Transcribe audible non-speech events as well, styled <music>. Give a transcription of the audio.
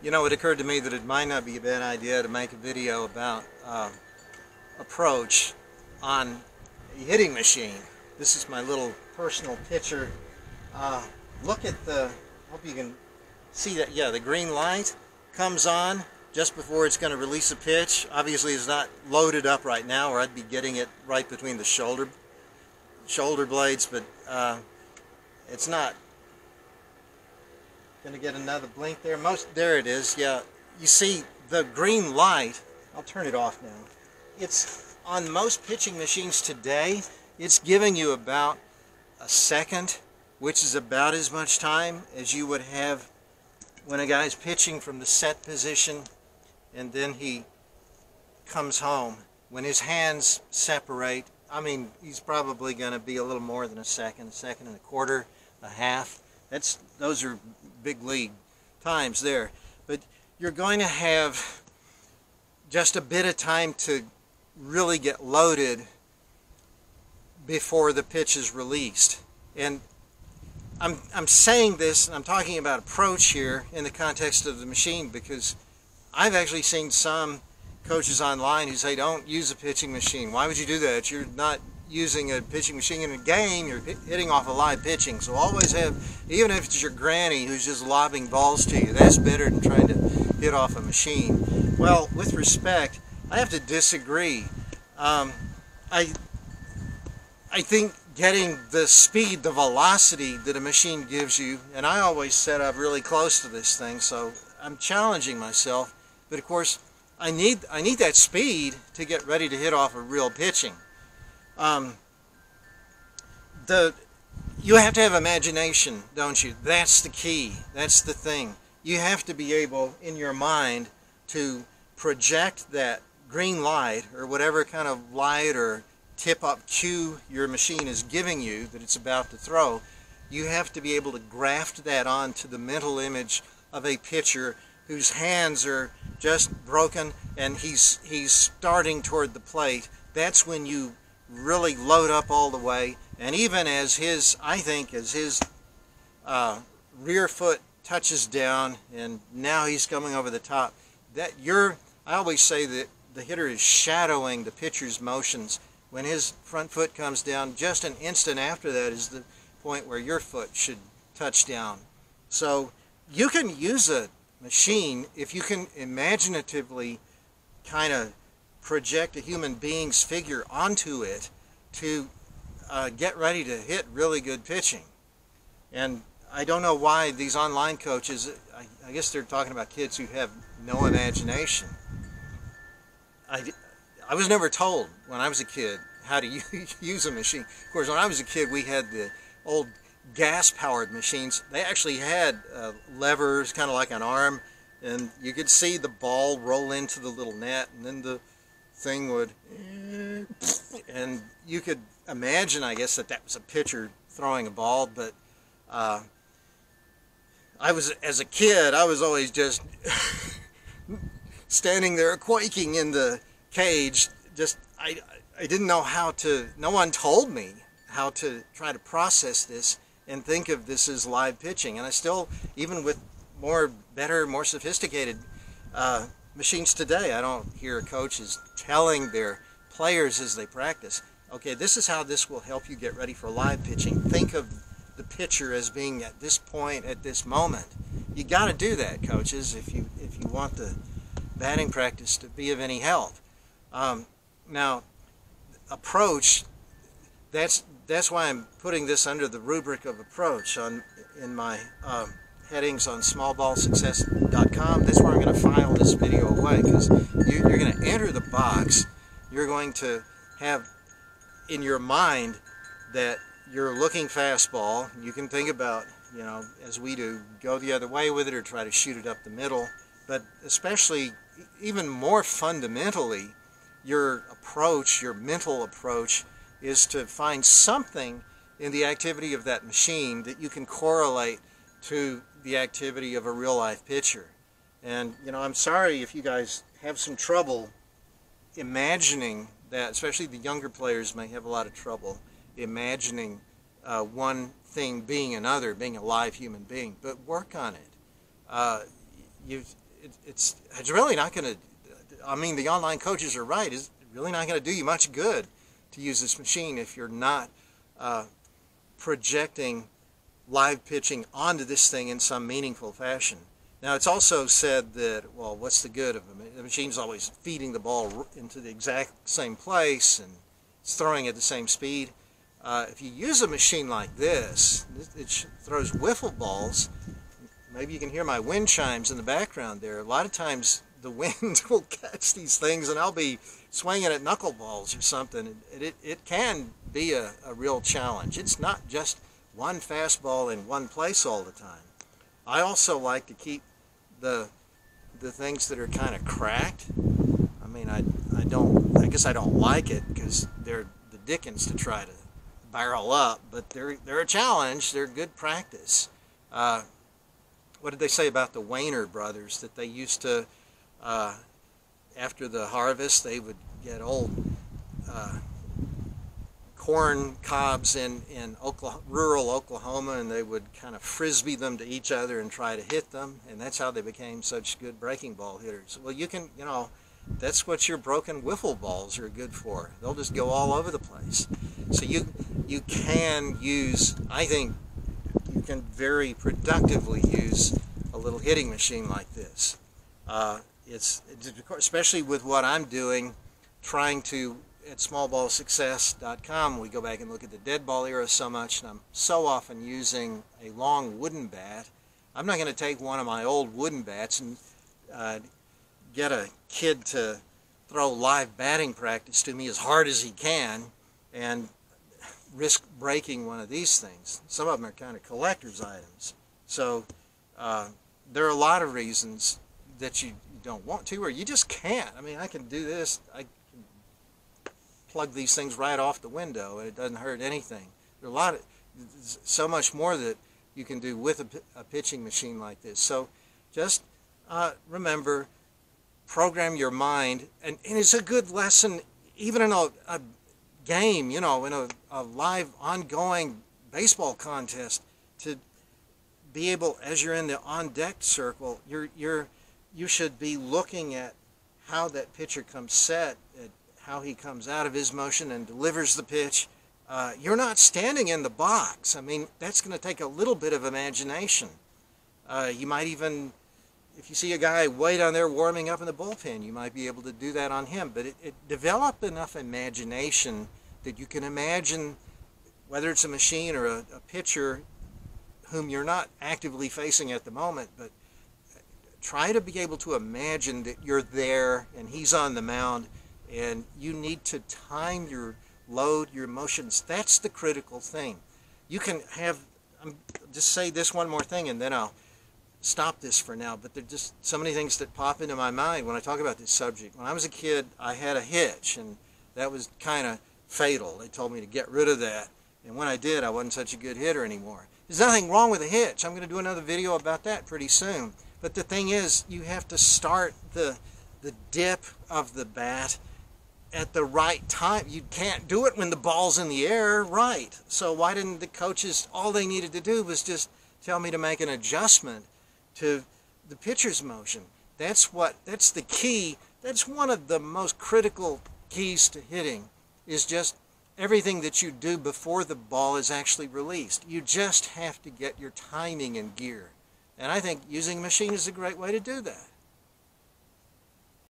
You know, it occurred to me that it might not be a bad idea to make a video about uh, approach on a hitting machine. This is my little personal picture. Uh, look at the, hope you can see that, yeah, the green light comes on just before it's going to release a pitch. Obviously it's not loaded up right now or I'd be getting it right between the shoulder shoulder blades, but uh, it's not Gonna get another blink there. Most there it is. Yeah, you see the green light. I'll turn it off now. It's on most pitching machines today. It's giving you about a second, which is about as much time as you would have when a guy's pitching from the set position and then he comes home. When his hands separate, I mean, he's probably going to be a little more than a second, a second and a quarter, a half. That's those are big league times there. But you're going to have just a bit of time to really get loaded before the pitch is released. And I'm, I'm saying this, and I'm talking about approach here in the context of the machine because I've actually seen some coaches online who say don't use a pitching machine. Why would you do that? You're not using a pitching machine in a game, you're hitting off a live pitching. So always have, even if it's your granny who's just lobbing balls to you, that's better than trying to hit off a machine. Well, with respect, I have to disagree. Um, I, I think getting the speed, the velocity that a machine gives you, and I always set up really close to this thing, so I'm challenging myself. But of course, I need I need that speed to get ready to hit off a real pitching. Um, the you have to have imagination, don't you? That's the key. That's the thing. You have to be able, in your mind, to project that green light or whatever kind of light or tip-up cue your machine is giving you that it's about to throw. You have to be able to graft that onto the mental image of a pitcher whose hands are just broken and he's he's starting toward the plate. That's when you really load up all the way. And even as his, I think, as his uh, rear foot touches down and now he's coming over the top, that you're, I always say that the hitter is shadowing the pitcher's motions. When his front foot comes down, just an instant after that is the point where your foot should touch down. So you can use a machine if you can imaginatively kind of project a human being's figure onto it to uh, get ready to hit really good pitching. And I don't know why these online coaches, I, I guess they're talking about kids who have no imagination. I, I was never told when I was a kid how to <laughs> use a machine. Of course, when I was a kid, we had the old gas-powered machines. They actually had uh, levers, kind of like an arm, and you could see the ball roll into the little net, and then the thing would, and you could imagine, I guess, that that was a pitcher throwing a ball, but uh, I was, as a kid, I was always just <laughs> standing there quaking in the cage. Just, I, I didn't know how to, no one told me how to try to process this and think of this as live pitching. And I still, even with more, better, more sophisticated uh, machines today, I don't hear coaches telling their players as they practice, okay, this is how this will help you get ready for live pitching. Think of the pitcher as being at this point, at this moment. You got to do that, coaches, if you if you want the batting practice to be of any help. Um, now, approach. That's that's why I'm putting this under the rubric of approach on in my um, headings on smallballsuccess.com. That's where I'm going to file this video away because you, are going to enter the box. You're going to have in your mind that you're looking fastball. You can think about, you know, as we do, go the other way with it or try to shoot it up the middle. But especially, even more fundamentally, your approach, your mental approach, is to find something in the activity of that machine that you can correlate to the activity of a real life pitcher. And, you know, I'm sorry if you guys have some trouble imagining that, especially the younger players may have a lot of trouble imagining uh, one thing being another, being a live human being, but work on it. Uh, you it, it's it's really not going to. I mean, the online coaches are right. It's really not going to do you much good to use this machine if you're not uh, projecting live pitching onto this thing in some meaningful fashion. Now, it's also said that, well, what's the good of it? The machine's always feeding the ball into the exact same place and it's throwing at the same speed. Uh, if you use a machine like this, it throws wiffle balls. Maybe you can hear my wind chimes in the background there. A lot of times the <laughs> wind will catch these things and I'll be swinging at knuckleballs or something. It, it, it can be a, a real challenge. It's not just one fastball in one place all the time. I also like to keep the the things that are kind of cracked. I mean, I, I don't, I guess I don't like it because they're the dickens to try to barrel up, but they're, they're a challenge. They're good practice. Uh, what did they say about the Waner brothers that they used to, uh, after the harvest, they would get old uh, corn cobs in, in Oklahoma, rural Oklahoma and they would kind of frisbee them to each other and try to hit them and that's how they became such good breaking ball hitters. Well you can, you know, that's what your broken wiffle balls are good for. They'll just go all over the place. So you you can use, I think you can very productively use a little hitting machine like this. Uh, it's, especially with what I'm doing, trying to at smallballsuccess.com, we go back and look at the dead ball era so much, and I'm so often using a long wooden bat. I'm not going to take one of my old wooden bats and uh, get a kid to throw live batting practice to me as hard as he can and risk breaking one of these things. Some of them are kind of collector's items. So uh, there are a lot of reasons that you don't want to or you just can't. I mean, I can do this. I plug these things right off the window and it doesn't hurt anything. There are a lot of, so much more that you can do with a, a pitching machine like this. So just uh, remember, program your mind, and, and it's a good lesson even in a, a game, you know, in a, a live ongoing baseball contest to be able, as you're in the on deck circle, you're, you're, you should be looking at how that pitcher comes set, how he comes out of his motion and delivers the pitch. Uh, you're not standing in the box. I mean, that's going to take a little bit of imagination. Uh, you might even, if you see a guy way down there warming up in the bullpen, you might be able to do that on him. But it, it develop enough imagination that you can imagine whether it's a machine or a, a pitcher whom you're not actively facing at the moment, but try to be able to imagine that you're there and he's on the mound and you need to time your load, your motions. That's the critical thing. You can have, I'm just say this one more thing and then I'll stop this for now, but there are just so many things that pop into my mind when I talk about this subject. When I was a kid, I had a hitch, and that was kind of fatal. They told me to get rid of that, and when I did, I wasn't such a good hitter anymore. There's nothing wrong with a hitch. I'm going to do another video about that pretty soon. But the thing is, you have to start the, the dip of the bat at the right time. You can't do it when the ball's in the air, right? So why didn't the coaches, all they needed to do was just tell me to make an adjustment to the pitcher's motion. That's what, that's the key. That's one of the most critical keys to hitting is just everything that you do before the ball is actually released. You just have to get your timing in gear. And I think using a machine is a great way to do that.